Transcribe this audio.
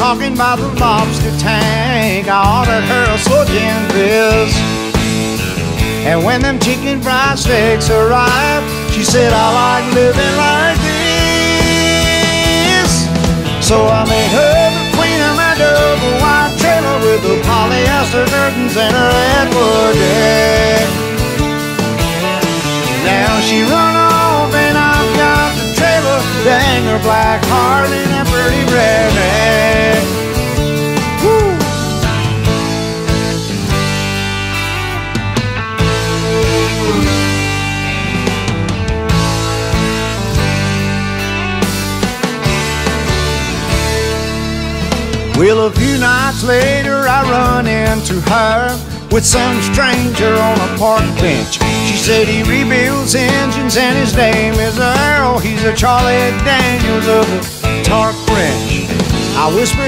talking about the lobster tank. I ordered her a sloe gin fizz. And when them chicken fried steaks arrived, she said, I like living like this. So I made her the queen of my double white trailer with the polyester curtains and her redwood deck. Now she run off and I've got the trailer to hang her black heart in Well, a few nights later, I run into her with some stranger on a park bench. She said he rebuilds engines and his name is Earl. He's a Charlie Daniels of the Tark Ranch. I whispered.